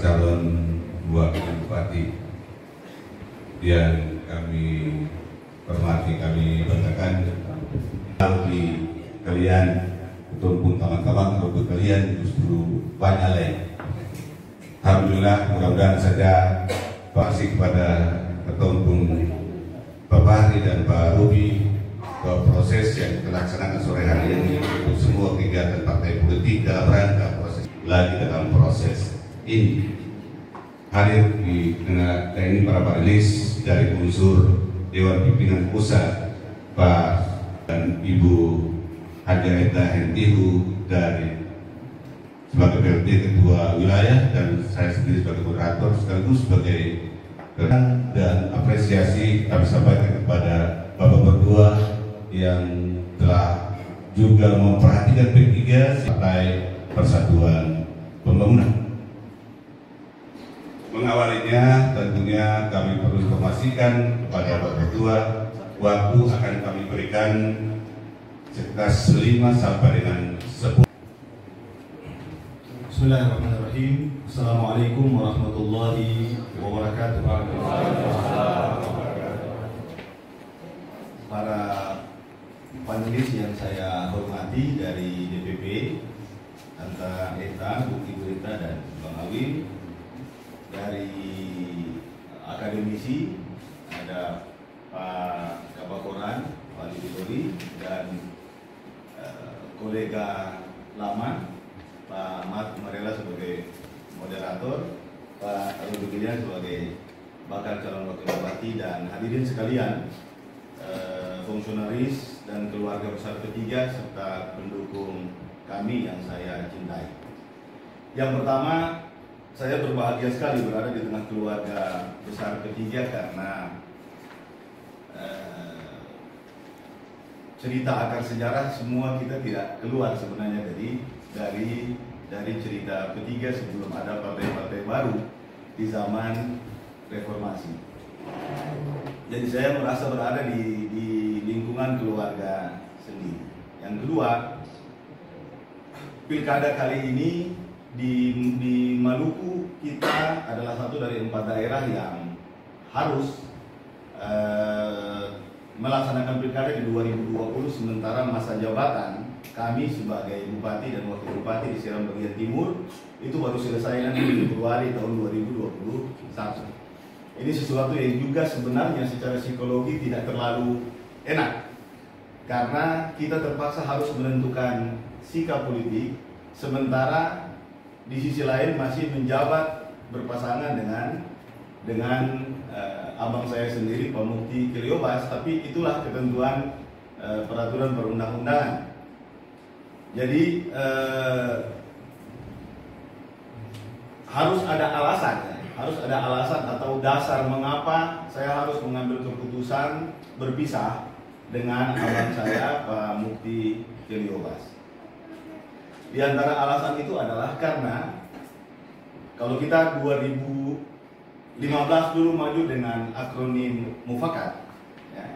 calon wakil bupati. Yang kami hormati kami banggakan. Di kalian ataupun kawan-kawan ataupun kalian justru banyak lain Alhamdulillah mudah-mudahan saja pasti kepada ataupun Bapak Hari dan Pak Rubi bahwa proses yang terlaksanakan sore hari ini untuk semua kegiatan partai politik dalam rangka proses lagi dalam proses ini hadir di tengah ini para panelis dari unsur Dewan Pimpinan Pusat Pak dan Ibu Haji Aida Hentihu dari sebagai PLT Ketua Wilayah dan saya sendiri sebagai moderator sekaligus sebagai dan apresiasi kami sampaikan kepada Bapak berdua yang telah juga memperhatikan P3 Partai Persatuan Pembangunan. Mengawalinya tentunya kami perlu informasikan kepada Bapak Ketua waktu akan kami berikan sekitar 5 sampai dengan 10 Bismillahirrahmanirrahim. Assalamualaikum warahmatullahi wabarakatuh. Para panelis yang saya hormati dari DPP, Tanta Eta, Bukti Berita dan Bang Awin, dari akademisi ada Pak Kabakoran, Pak Lidori, dan eh, kolega lama Pak sebagai moderator, Pak Arun Gilian sebagai bakal calon wakil bupati dan hadirin sekalian, eh, fungsionaris dan keluarga besar ketiga serta pendukung kami yang saya cintai. Yang pertama, saya berbahagia sekali berada di tengah keluarga besar ketiga karena eh, cerita akar sejarah semua kita tidak keluar sebenarnya dari dari dari cerita ketiga sebelum ada partai-partai baru di zaman reformasi. Jadi saya merasa berada di, di lingkungan keluarga sendiri. Yang kedua, pilkada kali ini di, di Maluku kita adalah satu dari empat daerah yang harus eh, melaksanakan pilkada di 2020 sementara masa jabatan kami sebagai bupati dan wakil bupati di Seram bagian timur itu baru selesai nanti di Februari tahun 2021. Ini sesuatu yang juga sebenarnya secara psikologi tidak terlalu enak. Karena kita terpaksa harus menentukan sikap politik sementara di sisi lain masih menjabat berpasangan dengan dengan eh, abang saya sendiri Pak Mukti Kiliobas tapi itulah ketentuan eh, peraturan perundang-undangan jadi eh, harus ada alasan. Harus ada alasan atau dasar mengapa saya harus mengambil keputusan berpisah dengan abang saya Pak Mukti Kiliobas di antara alasan itu adalah karena kalau kita 2015 dulu maju dengan akronim mufakat, ya,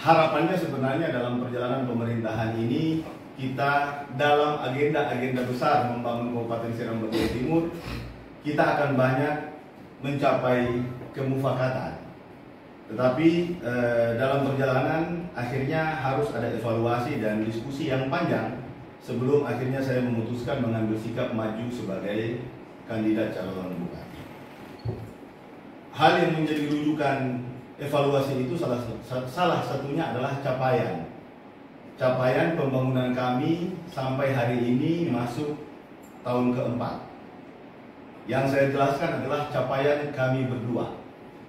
harapannya sebenarnya dalam perjalanan pemerintahan ini kita dalam agenda-agenda besar membangun Kabupaten Seram bagian Timur, kita akan banyak mencapai kemufakatan. Tetapi eh, dalam perjalanan akhirnya harus ada evaluasi dan diskusi yang panjang sebelum akhirnya saya memutuskan mengambil sikap maju sebagai kandidat calon bupati. Hal yang menjadi rujukan evaluasi itu salah salah satunya adalah capaian. Capaian pembangunan kami sampai hari ini masuk tahun keempat. Yang saya jelaskan adalah capaian kami berdua.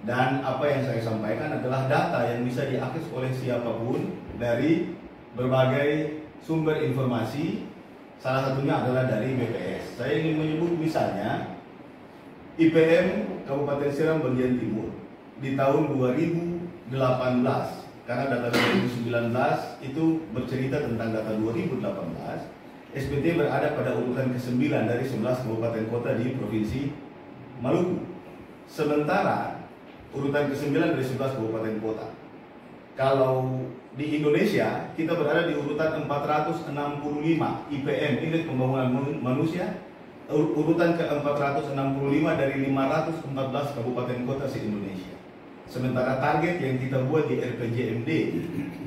Dan apa yang saya sampaikan adalah data yang bisa diakses oleh siapa pun dari berbagai sumber informasi. Salah satunya adalah dari BPS. Saya ingin menyebut misalnya IPM Kabupaten Seram bagian timur di tahun 2018 karena data 2019 itu bercerita tentang data 2018 SPT berada pada urutan ke-9 dari 11 kabupaten kota di Provinsi Maluku. Sementara urutan ke-9 dari 11 kabupaten kota. Kalau di Indonesia kita berada di urutan 465 IPM Indeks Pembangunan Manusia ur- urutan ke-465 dari 514 kabupaten kota se-Indonesia. Sementara target yang kita buat di RPJMD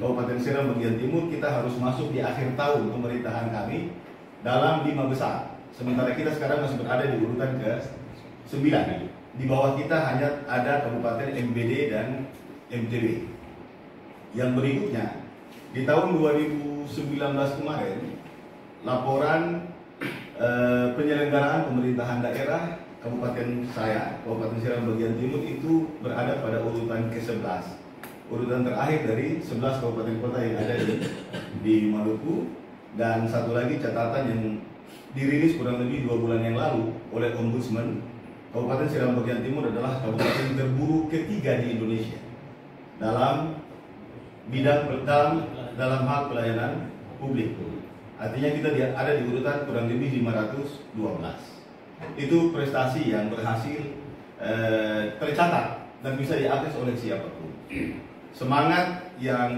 Kabupaten Seram bagian timur kita harus masuk di akhir tahun pemerintahan kami dalam lima besar. Sementara kita sekarang masih berada di urutan ke 9. Di bawah kita hanya ada Kabupaten MBD dan MTB. Yang berikutnya di tahun 2019 kemarin laporan eh, penyelenggaraan pemerintahan daerah Kabupaten saya, Kabupaten Seram bagian timur itu berada pada urutan ke-11 Urutan terakhir dari 11 kabupaten kota yang ada di, di Maluku. Dan satu lagi catatan yang dirilis kurang lebih dua bulan yang lalu oleh Ombudsman Kabupaten Seram bagian timur adalah kabupaten terburuk ketiga di Indonesia. Dalam bidang dalam, dalam hal pelayanan publik. Artinya kita ada di urutan kurang lebih 512 itu prestasi yang berhasil eh, tercatat dan bisa diakses oleh siapa pun. Semangat yang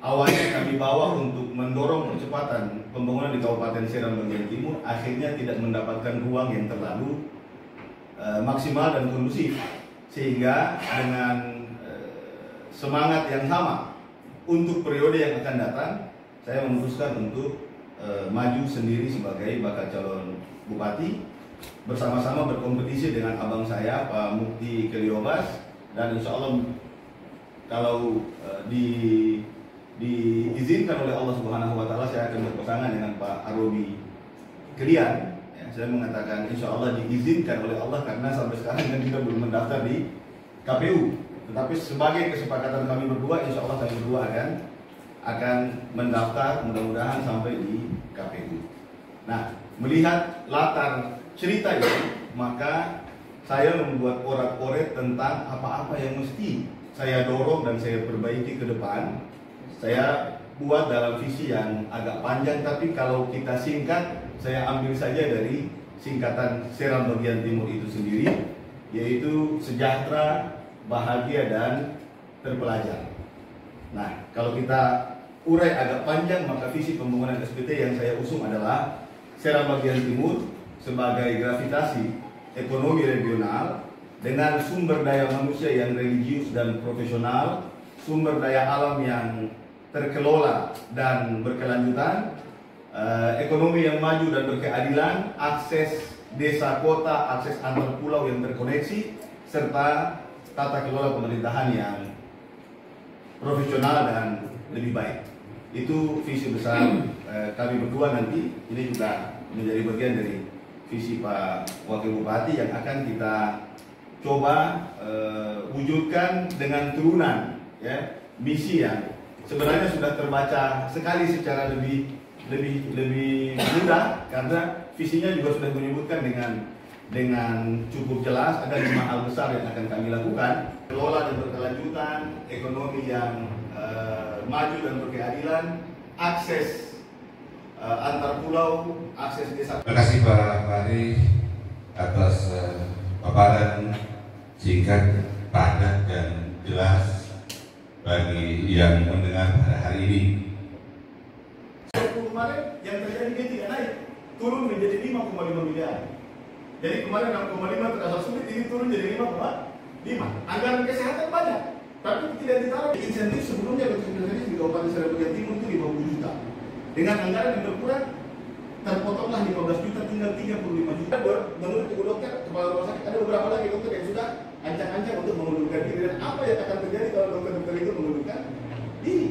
awalnya kami bawa untuk mendorong percepatan pembangunan di Kabupaten Seram bagian timur akhirnya tidak mendapatkan ruang yang terlalu eh, maksimal dan kondusif sehingga dengan eh, semangat yang sama untuk periode yang akan datang saya memutuskan untuk eh, maju sendiri sebagai bakal calon bupati bersama-sama berkompetisi dengan abang saya Pak Mukti Keliobas dan insya Allah kalau eh, di diizinkan oleh Allah Subhanahu Wa Taala saya akan berpasangan dengan Pak Arobi Kelian. Ya, saya mengatakan insya Allah diizinkan oleh Allah karena sampai sekarang kan kita belum mendaftar di KPU. Tetapi sebagai kesepakatan kami berdua, insya Allah kami berdua akan akan mendaftar mudah-mudahan sampai di KPU. Nah, melihat latar cerita ini, maka saya membuat orat-oret tentang apa-apa yang mesti saya dorong dan saya perbaiki ke depan. Saya buat dalam visi yang agak panjang, tapi kalau kita singkat, saya ambil saja dari singkatan Seram bagian timur itu sendiri, yaitu sejahtera, bahagia dan terpelajar. Nah, kalau kita urai agak panjang, maka visi pembangunan SPT yang saya usung adalah Seram bagian timur sebagai gravitasi ekonomi regional dengan sumber daya manusia yang religius dan profesional, sumber daya alam yang terkelola dan berkelanjutan, eh, ekonomi yang maju dan berkeadilan, akses desa kota, akses antar pulau yang terkoneksi, serta tata kelola pemerintahan yang profesional dan lebih baik. Itu visi besar eh, kami berdua nanti. Ini juga menjadi bagian dari visi Pak Wakil Bupati yang akan kita coba eh, wujudkan dengan turunan ya misi yang sebenarnya sudah terbaca sekali secara lebih lebih lebih mudah karena visinya juga sudah menyebutkan dengan dengan cukup jelas ada lima hal besar yang akan kami lakukan kelola dan berkelanjutan ekonomi yang eh, maju dan berkeadilan akses eh, antar pulau akses desa. Terima kasih Pak Fahri atas eh, paparan singkat, padat dan jelas bagi yang mendengar pada hari ini. kemarin yang terjadi dia tidak naik turun menjadi 5,5 miliar. Jadi kemarin 6,5 terasa sulit ini turun jadi 5,5 anggaran kesehatan banyak tapi tidak ditaruh insentif sebelumnya insentif di Kabupaten Seram bagian Timur itu 50 juta dengan anggaran yang berkurang terpotonglah 15 juta tinggal 35 juta menurut ibu dokter kepala rumah sakit ada beberapa lagi dokter yang sudah ancang-ancang untuk mengundurkan diri dan apa yang akan terjadi kalau dokter-dokter itu mengundurkan diri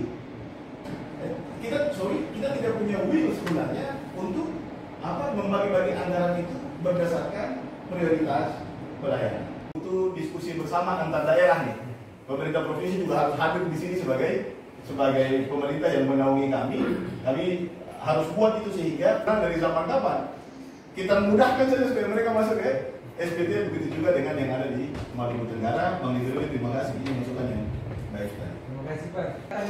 kita sorry kita tidak punya will sebenarnya untuk apa membagi-bagi anggaran itu berdasarkan prioritas pelayanan. Untuk diskusi bersama antar daerah nih. Pemerintah provinsi juga harus hadir di sini sebagai sebagai pemerintah yang menaungi kami. Kami harus buat itu sehingga kan dari zaman kapan kita mudahkan saja supaya mereka masuk ke SPT begitu juga dengan yang ada di Maluku Tenggara. Bang Niduri, terima kasih ini masukan yang baik. Terima kasih Pak. Kan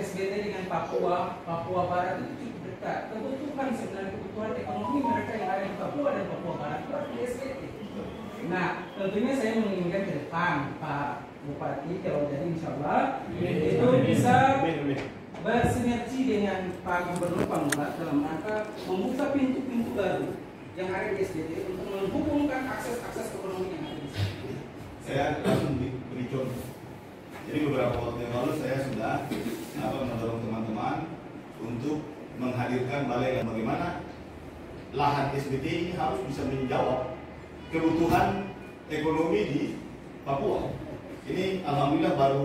SBT dengan Papua, Papua Barat itu cukup dekat. Kebutuhan sebenarnya kebutuhan ekonomi mereka yang ada di Papua dan Papua Barat itu harus di SBT. Nah, tentunya saya menginginkan ke depan Pak Bupati kalau jadi insya Allah itu bisa bersinergi dengan Pak Gubernur Pamula dalam rangka membuka pintu-pintu baru yang ada di SBT untuk menghubungkan akses-akses ekonomi yang ada di sini. Saya langsung beri, contoh. Jadi beberapa waktu yang lalu saya sudah apa, mendorong teman-teman untuk menghadirkan balai yang bagaimana lahan SBT ini harus bisa menjawab kebutuhan ekonomi di Papua. Ini alhamdulillah baru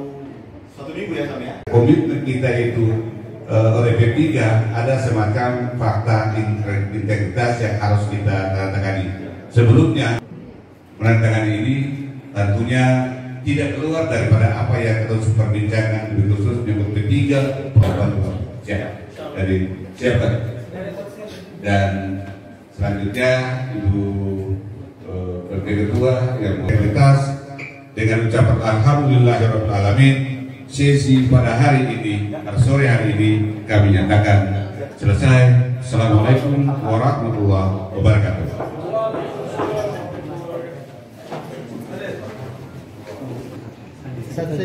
satu minggu ya Sam ya. komitmen kita itu eh, oleh P3 ada semacam fakta in- integritas yang harus kita tandatangani. Sebelumnya menandatangani ini tentunya tidak keluar daripada apa yang kita perbincangkan lebih khusus menyebut P3 Papua Papua. Siap. Dari siapa? Dan selanjutnya Ibu eh, Ketua yang integritas dengan ucapan Alhamdulillahirabbil alamin sesi pada hari ini pada sore hari ini kami nyatakan selesai. Assalamualaikum warahmatullahi wabarakatuh. Satu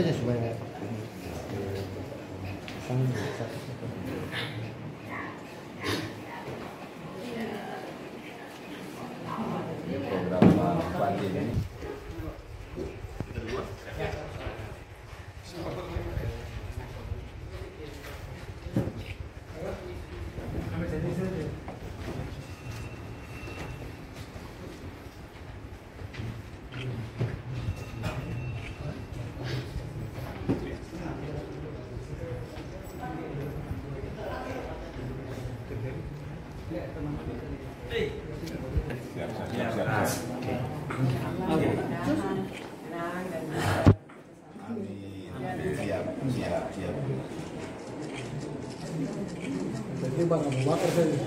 bang Abu Bakar saja.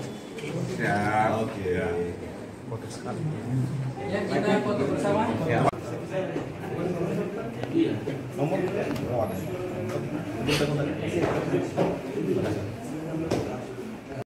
Siap. Oke. Ya, kita foto bersama. Nomor